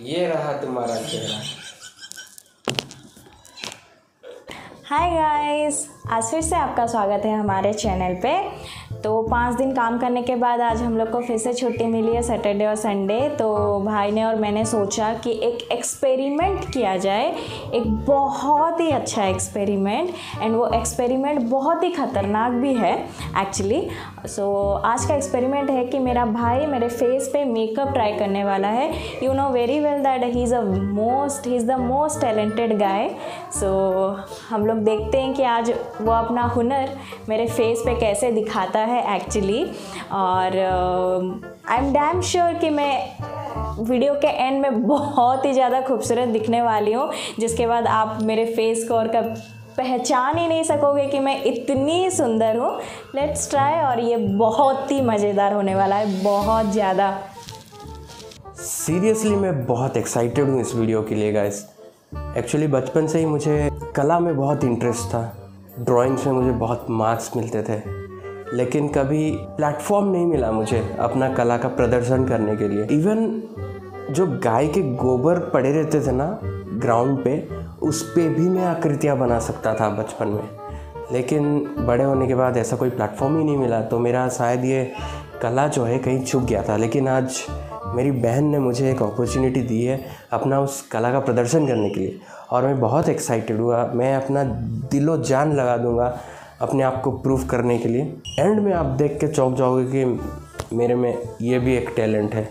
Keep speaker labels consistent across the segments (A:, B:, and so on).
A: ये रहा तुम्हारा चेहरा।
B: हाय गाइस आज फिर से आपका स्वागत है हमारे चैनल पे। तो पाँच दिन काम करने के बाद आज हम लोग को फिर से छुट्टी मिली है सैटरडे और संडे तो भाई ने और मैंने सोचा कि एक एक्सपेरिमेंट किया जाए। एक बहुत ही अच्छा एक्सपेरिमेंट एंड वो एक्सपेरिमेंट बहुत ही ख़तरनाक भी है एक्चुअली सो so, आज का एक्सपेरिमेंट है कि मेरा भाई मेरे फेस पे मेकअप ट्राई करने वाला है। You know very well that he is a most he is the most talented guy so हम लोग देखते हैं कि आज वो अपना हुनर मेरे फेस पे कैसे दिखाता है। एक्चुअली और आई एम डैम श्योर कि मैं वीडियो के एंड में बहुत ही ज़्यादा खूबसूरत दिखने वाली हूँ, जिसके बाद आप मेरे फेस को और कब पहचान ही नहीं सकोगे कि मैं इतनी सुंदर हूँ। लेट्स ट्राई और ये बहुत ही मज़ेदार होने वाला है, बहुत ज़्यादा।
A: सीरियसली मैं बहुत एक्साइटेड हूँ इस वीडियो के लिए गाइस एक्चुअली बचपन से ही मुझे कला में बहुत इंटरेस्ट था। ड्राइंग्स में मुझे बहुत मार्क्स मिलते थे। लेकिन कभी प्लेटफॉर्म नहीं मिला मुझे अपना कला का प्रदर्शन करने के लिए। इवन जो गाय के गोबर पड़े रहते थे ना ग्राउंड पे, उस पर भी मैं आकृतियाँ बना सकता था बचपन में। लेकिन बड़े होने के बाद ऐसा कोई प्लेटफॉर्म ही नहीं मिला तो मेरा शायद ये कला जो है कहीं छुप गया था। लेकिन आज मेरी बहन ने मुझे एक अपॉर्चुनिटी दी है अपना उस कला का प्रदर्शन करने के लिए। और मैं बहुत एक्साइटेड हुआ, मैं अपना दिलो जान लगा दूँगा अपने आप को प्रूव करने के लिए। एंड में आप देख के चौंक जाओगे कि मेरे में ये भी एक टैलेंट है।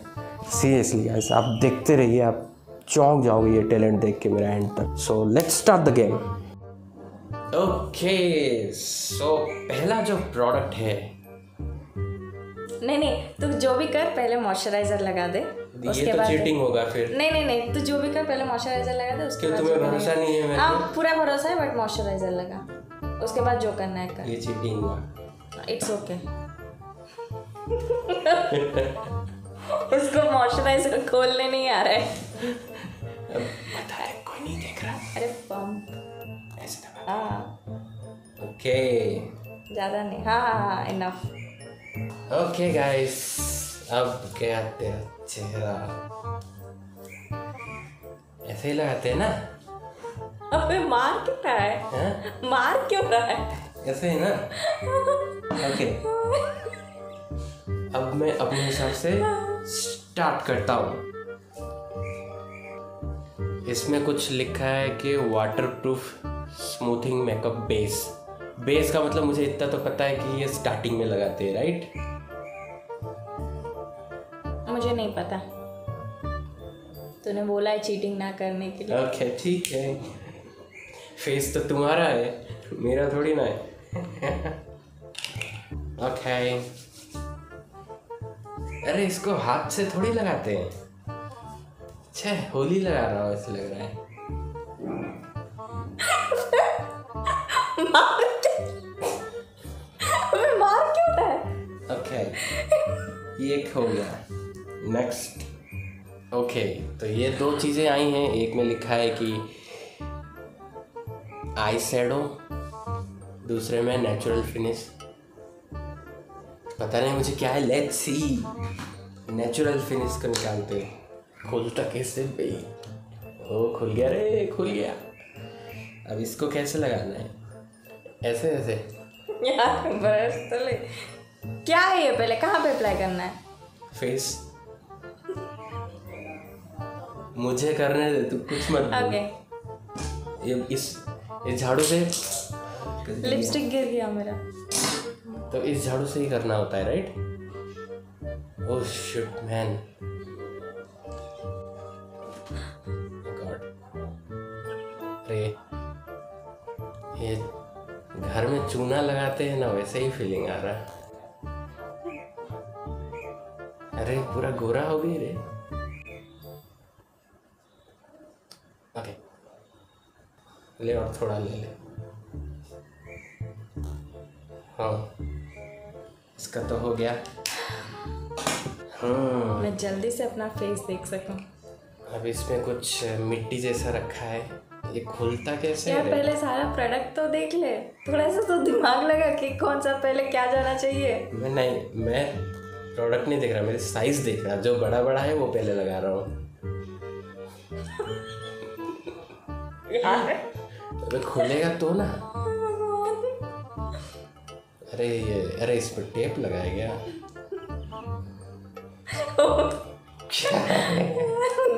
A: सीरियसली गाइस आप देखते रहिए आप चौंक जाओगे ये टैलेंट देख के मेरा एंड तक। So let's start the game okay so पहला जो प्रोडक्ट है।
B: नहीं नहीं तू जो भी कर पहले मॉइस्चराइजर लगा दे।
A: ये तो चीटिंग होगा फिर।
B: नहीं नहीं नहीं तू जो भी कर पहले मॉइस्चराइजर लगा दे उसके
A: क्यों तुम्हें भरोसा नहीं है मेरे
B: हाँ पूरा भरोसा है बट मॉइस्चराइजर लगा। उसके बाद जो करना है कर।
A: ये चीटिंग हुआ।
B: इट्स ओके उसको मॉइस्चराइजर खोलने नहीं आ रहा है।
A: बता दे कोई नहीं देख रहा।
B: अरे पंप
A: ऐसे दबा
B: हाँ।
A: ओके
B: ज़्यादा नहीं। हाँ हाँ हाँ इनफ
A: ओके गाइस अब क्या तेरा चेहरा। ऐसे ही लगाते हैं ना?
B: अबे मार क्यों रहा है?
A: हाँ?
B: मार क्यों रहा है?
A: ऐसे ही ना? ओके अब मैं अपने हिसाब से स्टार्ट करता हूँ। इसमें कुछ लिखा है कि water proof smoothing makeup base base का मतलब मुझे इतना तो पता है कि ये स्टार्टिंग में लगाते हैं राइट
B: मुझे नहीं पता। तूने बोला है चीटिंग ना करने के लिए।
A: ओके ठीक है। फेस तो तुम्हारा है मेरा थोड़ी ना है। ओके अरे इसको हाथ से थोड़ी लगाते हैं। छे होली लगा रहा हूँ ऐसे लग रहा है।
B: मार क्यों रहा है?
A: ओके ये एक हो गया। नेक्स्ट ओके तो ये दो चीज़ें आई हैं। एक में लिखा है कि आई शेडो दूसरे में नेचुरल फिनिश पता नहीं मुझे क्या है लेट्स सी नेचुरल फिनिश को निकालते हैं। खुलता कैसे भाई? ओ खुल गया रे खुल गया। अब इसको कैसे लगाना है? ऐसे ऐसे।
B: यार ब्रश तो ले। क्या है ये पहले? कहाँ पे अप्लाई करना है?
A: फेस मुझे करने दे तू कुछ मत।
B: ओके
A: ये इस इस झाड़ू से?
B: लिपस्टिक गिर गया मेरा।
A: तो इस झाड़ू से ही करना होता है right oh shit man god अरे ये घर में चूना लगाते हैं ना वैसे ही फीलिंग आ रहा है। अरे पूरा गोरा हो गई रे। ले और थोड़ा ले ले। हाँ। इसका तो हो गया। हाँ।
B: मैं जल्दी से अपना फेस देख सकूँ।
A: अब इसमें कुछ मिट्टी जैसा रखा है। ये खुलता कैसे
B: यार पहले सारा प्रोडक्ट तो देख ले। थोड़ा सा तो दिमाग लगा कि कौन सा पहले क्या जाना चाहिए।
A: मैं नहीं मैं प्रोडक्ट नहीं देख रहा मेरे साइज़ देख रहा। जो बड़ा बड़ा है वो पहले लगा रहा हूँ। अबे खुलेगा तो ना। अरे ये अरे इस पर टेप लगाया गया?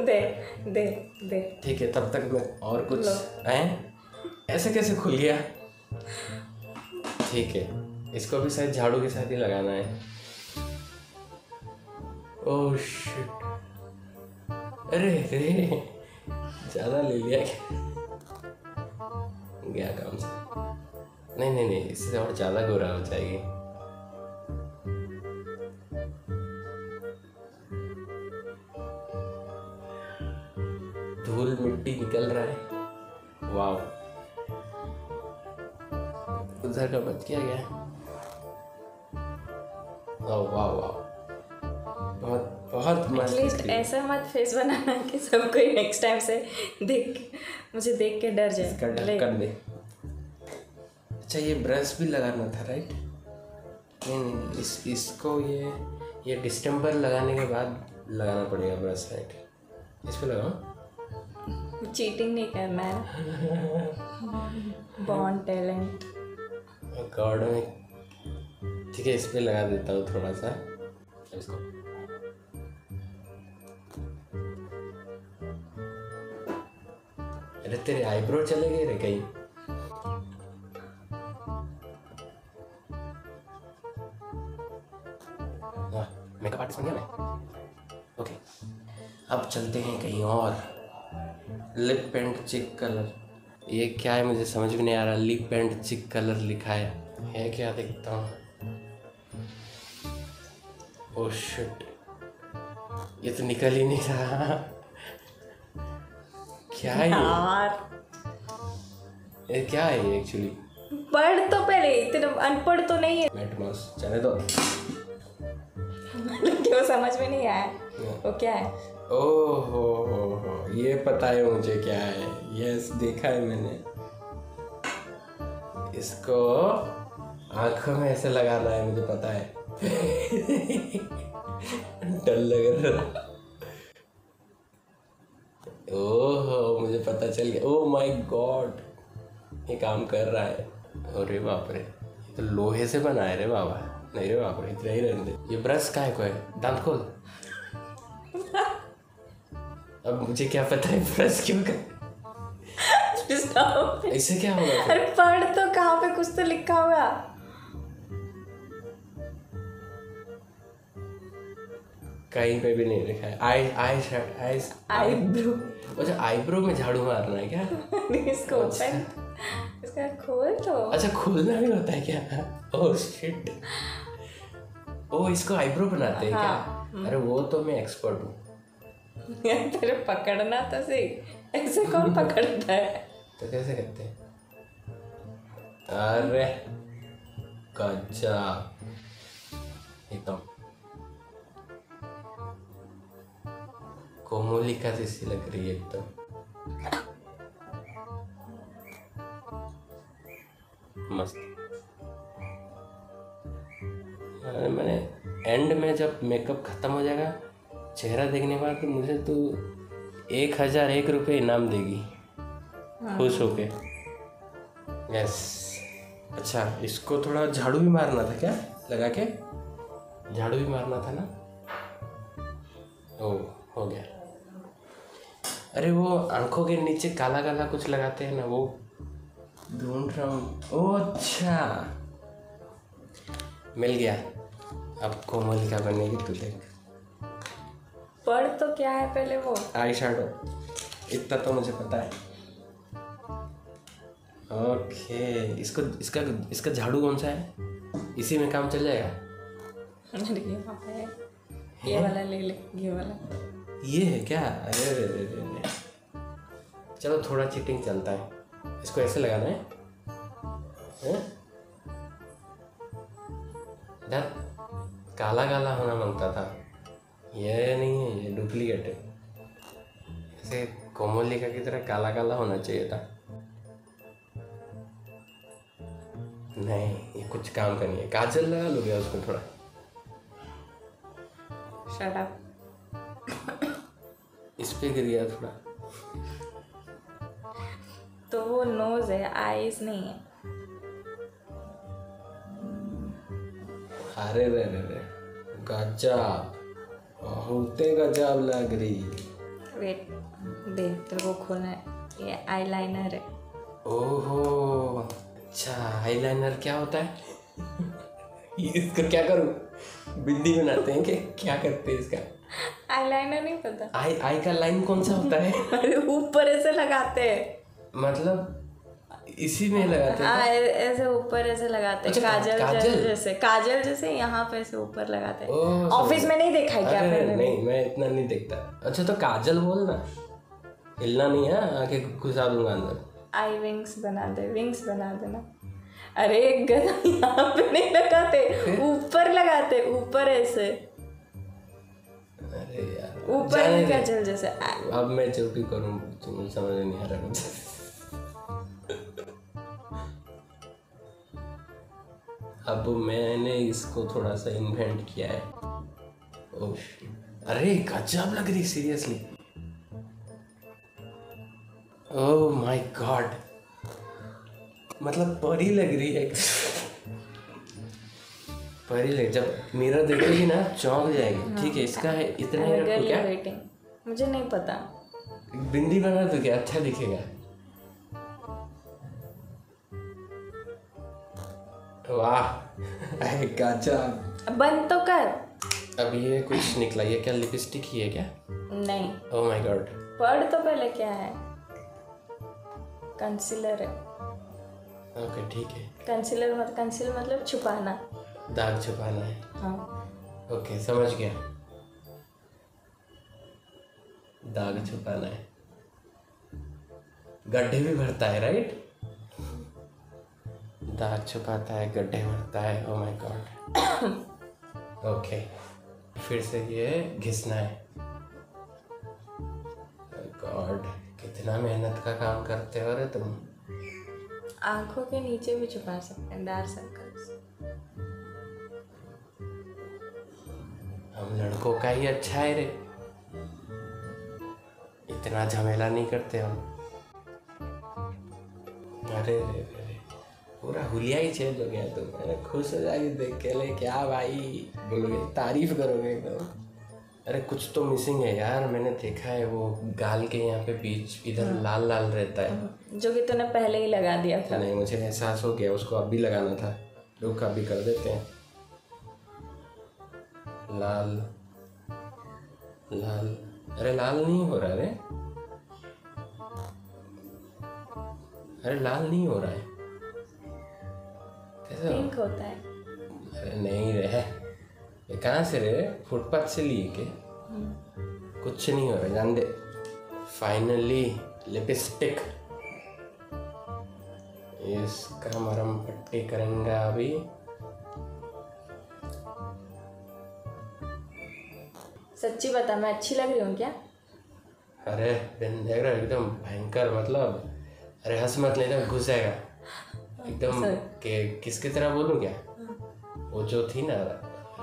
B: दे दे दे
A: ठीक है तब तक मैं और कुछ हैं? ऐसे कैसे खुल गया? ठीक है इसको भी शायद झाड़ू के साथ ही लगाना है। ओह शिट अरे रे ज़्यादा ले लिया क्या? गया काम से। नहीं नहीं नहीं इससे और ज़्यादा गोरा हो जाएगी। धूल मिट्टी निकल रहा है। वाह उधर का बच किया? गया ओह वाह वाह बहुत बहुत मस्त
B: ऐसा मत फेस बनाना कि सब कोई नेक्स्ट टाइम से देख। मुझे देख के डर
A: इसका
B: जाए ले
A: ढक्कन दे। अच्छा ये ब्रश भी लगाना था राइट नहीं नहीं नहीं, इस इसको ये ये डिस्टेम्बर लगाने के बाद लगाना पड़ेगा ब्रश राइट इस पे लगाओ।
B: चीटिंग नहीं करना है बॉन्ड टैलेंट
A: गॉड में ठीक है इस पे लगा देता हूँ थोड़ा सा। इसको अरे तेरे आईब्रो चले गए रे कहीं। मेकअप आर्टिस्ट बन गया मैं। ओके अब चलते हैं कहीं और। लिप पेंट चिक कलर ये क्या है मुझे समझ में नहीं आ रहा। लिप पेंट चिक कलर लिखा है। है क्या देखता हूँ। ओह शिट ये तो निकल ही नहीं रहा। क्या है ये?
B: यार।
A: ये क्या है एक्चुअली
B: पढ़ तो पहले इतना अनपढ़ तो नहीं है।
A: मैट माउस चले तो
B: क्यों समझ में नहीं आया। वो क्या है?
A: ओह हो हो हो ये पता है मुझे क्या है। यस देखा है मैंने। इसको आँखों में ऐसे लगाना है मुझे पता है। डर लग रहा ओह मुझे पता चल गया। ओह माय गॉड ये काम कर रहा है। अरे बाप रे ये तो लोहे से बना है रे बाबा। नहीं रे बाप रे इतना ही रहने दे। ये ब्रश का है कोई? दांत खोल। अब मुझे क्या पता है ब्रश क्यों
B: का.
A: इससे क्या होगा
B: अरे पढ़ तो कहाँ पे कुछ तो लिखा होगा।
A: कहीं पे भी नहीं लिखा है। आई आई आई
B: आईब्रो
A: अच्छा आईब्रो में झाड़ू मारना है क्या?
B: इसको ओपन इसका खोल तो।
A: अच्छा खोलना भी होता है क्या? ओह शिट ओ इसको आईब्रो बनाते हैं क्या? अरे वो तो मैं एक्सपर्ट हूँ।
B: यार तेरे पकड़ना तो सही। ऐसे कौन पकड़ता है?
A: तो कैसे करते हैं? अरे कच्चा एकदम कोमोलिका जैसी लग रही है एकदम। मस्त। मैंने एंड में जब मेकअप खत्म हो जाएगा चेहरा देखने के बाद तो मुझे तो एक हज़ार एक रुपये इनाम देगी। खुश होके। यस अच्छा इसको थोड़ा झाड़ू भी मारना था क्या? लगा के? झाड़ू भी मारना था ना? ओ हो गया। अरे वो आँखों के नीचे काला काला कुछ लगाते हैं ना वो ढूंढ रहा हूँ। ओ अच्छा। मिल गया। अब कोमलिका बनेगी तू देख।
B: पढ़ तो क्या है पहले वो?
A: Eye shadow. इतना तो मुझे पता है। ओके इसको इसका इसका झाड़ू कौन सा है? इसी में काम चल जाएगा?
B: ये वाला ले ले ये वाला।
A: ये है क्या? अरे अरे अरे अरे। चलो, थोड़ा चीटिंग चलता है। इसको ऐसे लगाना है? इधर काला काला होना माँगता था। ये नहीं है, ये डुप्लीकेट है। ऐसे कोमलिका की तरह काला काला होना चाहिए था। नहीं, ये कुछ काम का नहीं है। काजल लगा लो गया उसमें थोड़ा।
B: शट
A: पे गिर गया थोड़ा।
B: तो वो नोज़ है आईज नहीं है।
A: अरे रे रे रे गजब बहुते गजब लग रही।
B: वेट दे तेरे को खोलना है। ये आईलाइनर है।
A: ओहो अच्छा आईलाइनर क्या होता है? इसको क्या करूँ? बिंदी बनाते हैं कि क्या करते हैं इसका?
B: आईलाइनर नहीं पता।
A: आई आई का लाइन कौन सा होता है?
B: अरे ऊपर ऐसे लगाते हैं।
A: मतलब इसी में लगाते हैं
B: हाँ ऐसे ऊपर ऐसे लगाते हैं।
A: अच्छा,
B: काजल
A: काजल?
B: जैसे काजल जैसे यहाँ पे ऐसे ऊपर लगाते हैं। ऑफ़िस में नहीं देखा है क्या मैंने
A: नहीं मैं इतना नहीं देखता। अच्छा तो काजल बोल ना। हिलना नहीं है आके घुसा दूँगा अंदर।
B: आई विंग्स बना दे विंग्स बना देना। अरे गधा यहाँ पे नहीं लगाते। ऊपर लगाते ऊपर ऐसे। ऊपर ही
A: दे।
B: काजल जैसे
A: अब मैं जो भी करूँ तुम्हें समझ नहीं आ रहा कुछ अब मैंने इसको थोड़ा सा इन्वेंट किया है। ओह अरे गजब लग रही सीरियसली ओह माय गॉड मतलब परी लग रही है। परी जब मिरर देखेगी ना चौंक जाएगी। ठीक है इसका है इतना ही रखो क्या?
B: मुझे नहीं पता।
A: बिंदी बना तो क्या? अच्छा दिखेगा। वाह गजब
B: बंद तो कर।
A: अब ये कुछ निकला ये क्या लिपस्टिक ही है क्या?
B: नहीं।
A: ओह माय गॉड
B: पढ़ तो पहले क्या है? कंसीलर है।
A: ओके ठीक है।
B: कंसीलर मत कंसीलर मतलब छुपाना।
A: दाग छुपाना है।
B: हाँ।
A: ओके समझ गया। दाग छुपाना है। गड्ढे भी भरता है राइट दाग छुपाता है गड्ढे भरता है ओ माय गॉड ओके फिर से ये घिसना है। गॉड कितना मेहनत का काम करते हो रे तुम।
B: आँखों के नीचे भी छुपा सकते हैं। डार्क सर्कल्स
A: हम लड़कों का ही अच्छा है रे। इतना झमेला नहीं करते हम। अरे रे पूरा हुलिया ही चेंज हो गया तुम। अरे खुश हो जाएगी देख के ले क्या भाई? बोलोगे तारीफ़ करोगे एकदम। अरे कुछ तो मिसिंग है यार मैंने देखा है वो गाल के यहाँ पे बीच इधर लाल लाल रहता है।
B: जो कि तूने पहले ही लगा दिया था।
A: नहीं मुझे एहसास हो गया उसको अभी लगाना था। रुक अभी कर देते हैं। लाल। लाल। अरे लाल नहीं हो रहा रे। अरे लाल नहीं हो रहा है। कैसे? हो?
B: पिंक होता है।
A: अरे नहीं रे। ये कहाँ से रे? फुटपाथ से लिए के कुछ नहीं हो रहा। जान दे। फाइनली लिपस्टिक इसका मरम पट्टी करेंगे अभी।
B: सच्ची बता मैं अच्छी लग रही हूँ क्या?
A: अरे बिन देख रहा एकदम भयंकर मतलब अरे हंस मत नहीं तो घुस जाएगा एकदम के किसकी तरह बोलूँ क्या? वो जो थी ना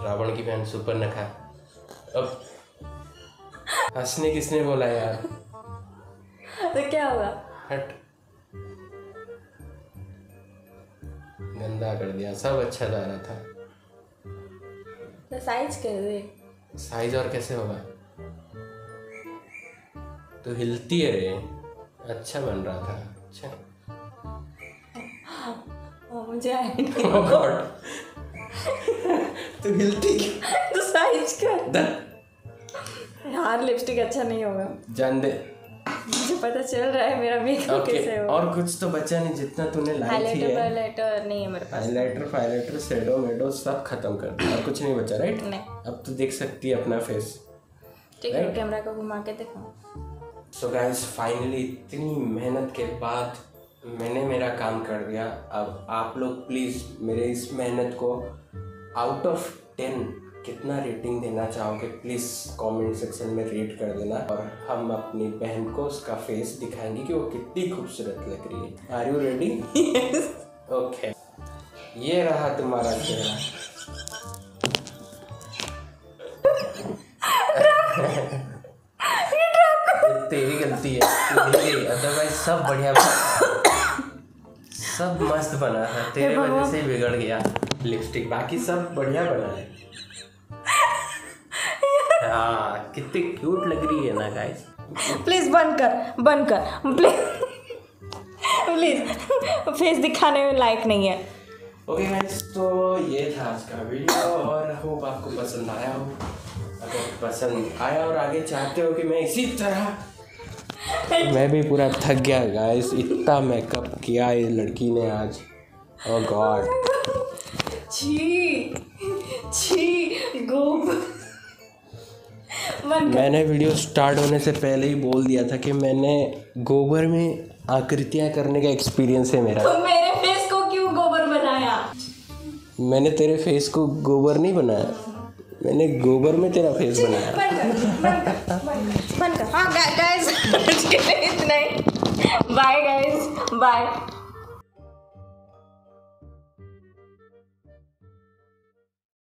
A: रावण की बहन सुपर नखा। अब हंसने किसने बोला यार?
B: तो क्या होगा?
A: हट। गंदा कर दिया सब अच्छा जा रहा था।
B: तो साइज़ कर दे
A: साइज़ और कैसे होगा? तो हिलती है रे। अच्छा बन रहा था। अच्छा।
B: मुझे आइडिया
A: Oh. तू हिलती क्यों?
B: तो साइज़
A: क्या?
B: यार लिपस्टिक अच्छा नहीं होगा।
A: जान दे।
B: पता चल रहा है मेरा मेकअप
A: ओके
B: कैसे होगा
A: और कुछ तो बचा नहीं जितना तूने लाई थी
B: हाईलाइटर
A: है।
B: वाईलाइटर नहीं है मेरे पास।
A: हाईलाइटर फाइलाइटर शेडो मेडो सब खत्म कर दिया। और कुछ नहीं बचा राइट
B: नहीं।
A: अब तो देख सकती है अपना फेस
B: ठीक है कैमरा को घुमा के देखो।
A: सो गाइस फाइनली इतनी मेहनत के बाद मैंने मेरा काम कर दिया। अब आप लोग प्लीज़ मेरे इस मेहनत को आउट ऑफ़ टेन कितना रेटिंग देना चाहोगे प्लीज़ कमेंट सेक्शन में रेट कर देना और हम अपनी बहन को उसका फेस दिखाएँगे कि वो कितनी खूबसूरत लग रही है। आर यू रेडी ओके ये रहा तुम्हारा चेहरा। तेरी गलती है। अदरवाइज़ सब बढ़िया बना। सब मस्त बना। है तेरे वजह से बिगड़ गया। लिपस्टिक बाकी सब बढ़िया बना है। हाँ कितनी क्यूट लग रही है ना गाइस
B: प्लीज़ बंद कर बंद कर। प्लीज़ प्लीज़ फेस दिखाने में लायक नहीं है।
A: ओके okay, गाइस तो ये था आज का वीडियो और होप आपको पसंद आया हो। अगर पसंद आया और आगे चाहते हो कि मैं इसी तरह मैं भी पूरा थक गया गाइस इतना मेकअप किया इस लड़की ने आज। ओह गॉड
B: छी छी कर
A: मैंने वीडियो स्टार्ट होने से पहले ही बोल दिया था कि मैंने गोबर में आकृतियाँ करने का एक्सपीरियंस है मेरा।
B: तो मेरे फेस को क्यों गोबर बनाया?
A: मैंने तेरे फेस को गोबर नहीं बनाया। मैंने गोबर में तेरा फेस बनाया।
B: बंद कर बंद कर कर। हाँ गाइस इतना ही। Bye guys bye